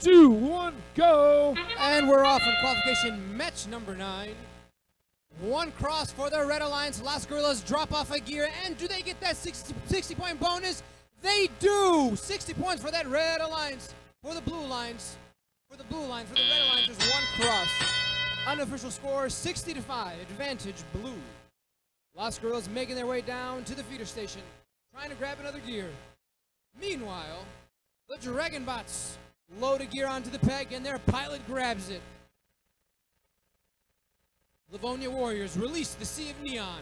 two, one, go. And we're off in qualification match number nine. One cross for the Red Alliance. Las Guerrillas drop off a gear. And do they get that 60, 60 point bonus? They do! 60 points for that Red Alliance. For the Blue Lines. For the Blue Line. For the Red Alliance, there's one cross. Unofficial score 60 to 5. Advantage Blue. Las Guerrillas making their way down to the feeder station. Trying to grab another gear. Meanwhile, the Dragon Bots load a gear onto the peg and their pilot grabs it. Livonia Warriors release the Sea of Neon.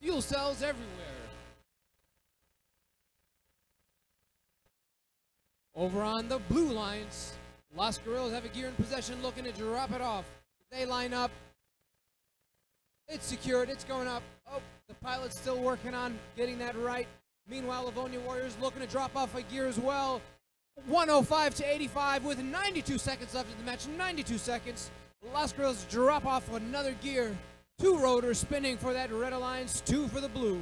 Fuel cells everywhere. Over on the blue lines, Las Guerrillas have a gear in possession looking to drop it off. They line up. It's secured. It's going up. Oh, the pilot's still working on getting that right. Meanwhile, Livonia Warriors looking to drop off a gear as well. 105 to 85 with 92 seconds left in the match. 92 seconds. Las Guerrillas drop off another gear. Two rotors spinning for that Red Alliance, two for the blue.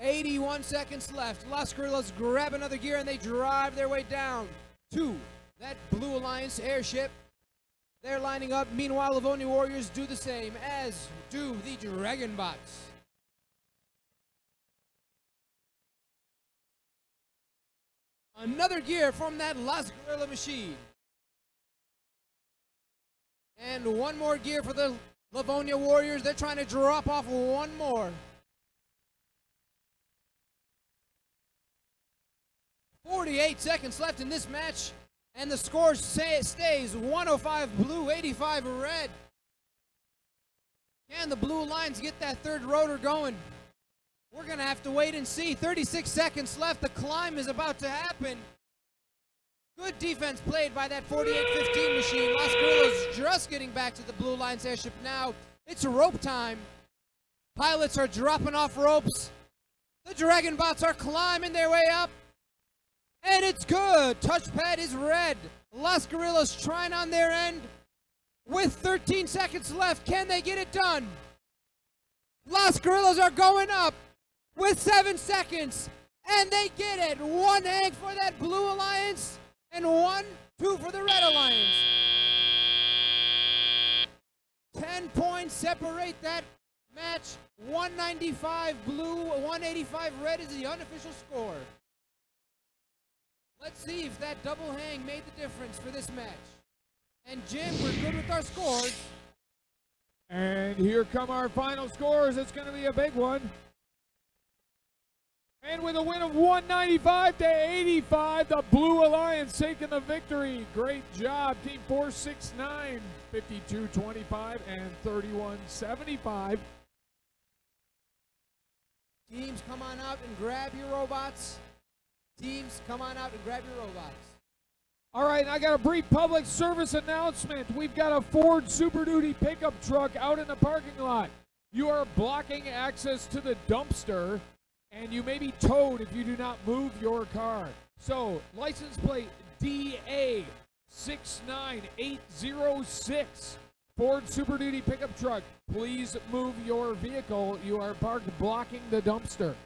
81 seconds left. Las Guerrillas grab another gear and they drive their way down to that Blue Alliance airship. They're lining up. Meanwhile, Livonia Warriors do the same, as do the Dragon Bots. Another gear from that Las Guerrilla machine. And one more gear for the Livonia Warriors. They're trying to drop off one more. Forty-eight seconds left in this match, and the score stays 105 blue, 85 red. Can the blue lines get that third rotor going? We're going to have to wait and see. 36 seconds left. The climb is about to happen. Good defense played by that 48-15 machine. Las Guerrillas just getting back to the Blue Lines airship now. It's rope time. Pilots are dropping off ropes. The Dragon Bots are climbing their way up. And it's good. Touchpad is red. Las Guerrillas trying on their end. With 13 seconds left, can they get it done? Las Guerrillas are going up with seven seconds. And they get it. One egg for that Blue Alliance and one, two for the Red Alliance. 10 points separate that match. 195 blue, 185 red is the unofficial score. Let's see if that double hang made the difference for this match. And Jim, we're good with our scores. And here come our final scores. It's going to be a big one. And with a win of 195 to 85, the Blue Alliance taking the victory. Great job, Team 469, 52-25 and 31-75. Teams, come on out and grab your robots. Teams, come on out and grab your robots. All right, I got a brief public service announcement. We've got a Ford Super Duty pickup truck out in the parking lot. You are blocking access to the dumpster and you may be towed if you do not move your car. So, license plate DA 69806. Ford Super Duty pickup truck. Please move your vehicle. You are parked blocking the dumpster.